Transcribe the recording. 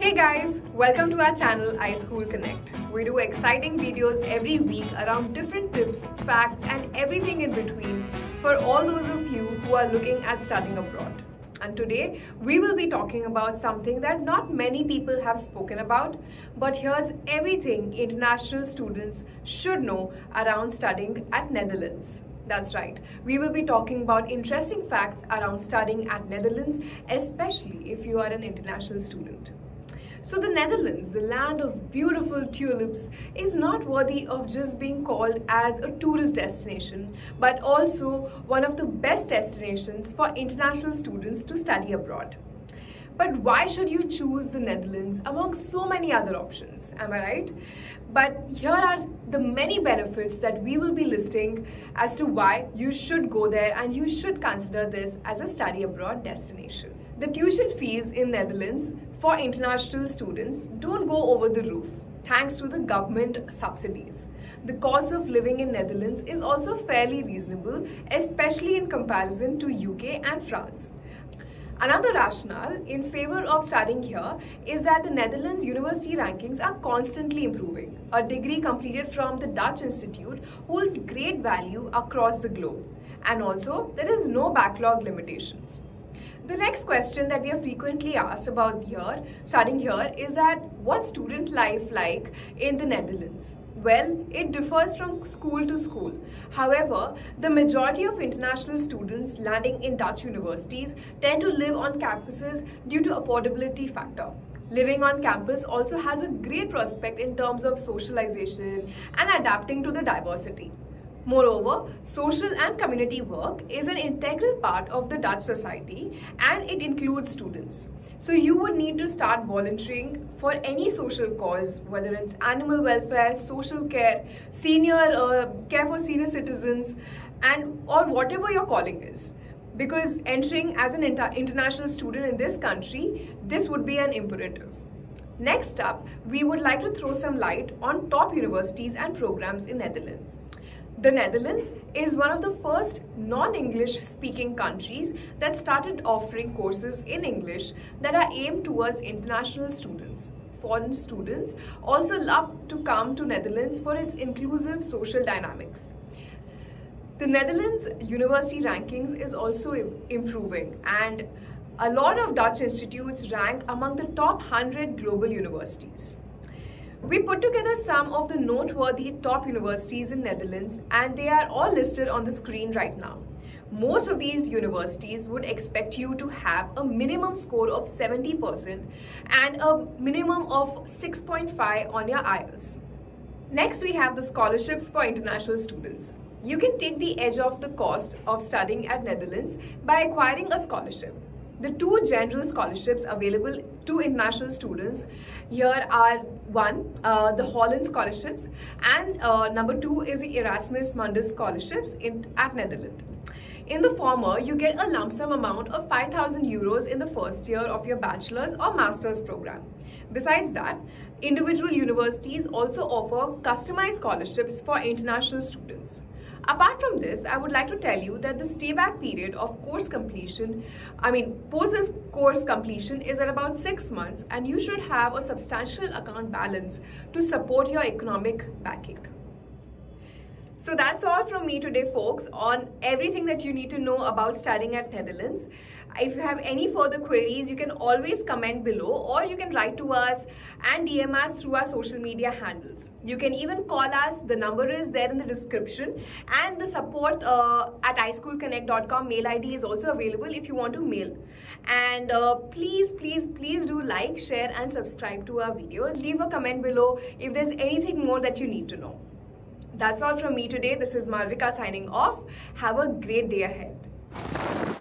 Hey guys, welcome to our channel iSchool Connect. We do exciting videos every week around different tips, facts and everything in between for all those of you who are looking at studying abroad. And today we will be talking about something that not many people have spoken about, but here's everything international students should know around studying at Netherlands. That's right. We will be talking about interesting facts around studying at Netherlands, especially if you are an international student. So the Netherlands, the land of beautiful tulips, is not worthy of just being called as a tourist destination, but also one of the best destinations for international students to study abroad. But why should you choose the Netherlands among so many other options? Am I right? But here are the many benefits that we will be listing as to why you should go there and you should consider this as a study abroad destination. The tuition fees in Netherlands for international students don't go over the roof thanks to the government subsidies. The cost of living in Netherlands is also fairly reasonable, especially in comparison to UK and France. Another rationale in favor of studying here is that the Netherlands university rankings are constantly improving. A degree completed from the Dutch Institute holds great value across the globe. And also, there is no backlog limitations. The next question that we are frequently asked about here, studying here, is that what student life like in the Netherlands? Well, it differs from school to school. However, the majority of international students landing in Dutch universities tend to live on campuses due to affordability factor. Living on campus also has a great prospect in terms of socialization and adapting to the diversity. Moreover, social and community work is an integral part of the Dutch society and it includes students. So you would need to start volunteering for any social cause, whether it's animal welfare, social care, senior uh, care for senior citizens, and or whatever your calling is. Because entering as an inter international student in this country, this would be an imperative. Next up, we would like to throw some light on top universities and programs in Netherlands. The Netherlands is one of the first non-English speaking countries that started offering courses in English that are aimed towards international students. Foreign students also love to come to Netherlands for its inclusive social dynamics. The Netherlands university rankings is also improving and a lot of Dutch institutes rank among the top 100 global universities. We put together some of the noteworthy top universities in Netherlands and they are all listed on the screen right now. Most of these universities would expect you to have a minimum score of 70% and a minimum of 6.5 on your IELTS. Next, we have the scholarships for international students. You can take the edge off the cost of studying at Netherlands by acquiring a scholarship. The two general scholarships available to international students here are one, uh, the Holland scholarships and uh, number two is the Erasmus Mundus scholarships in, at Netherlands. In the former, you get a lump sum amount of 5,000 euros in the first year of your bachelor's or master's program. Besides that, individual universities also offer customized scholarships for international students. Apart from this, I would like to tell you that the stayback period of course completion, I mean post course completion is at about six months and you should have a substantial account balance to support your economic backing. So that's all from me today folks on everything that you need to know about studying at Netherlands. If you have any further queries, you can always comment below or you can write to us and DM us through our social media handles. You can even call us. The number is there in the description and the support uh, at ischoolconnect.com mail ID is also available if you want to mail. And uh, please, please, please do like, share and subscribe to our videos. Leave a comment below if there's anything more that you need to know. That's all from me today. This is Malvika signing off. Have a great day ahead.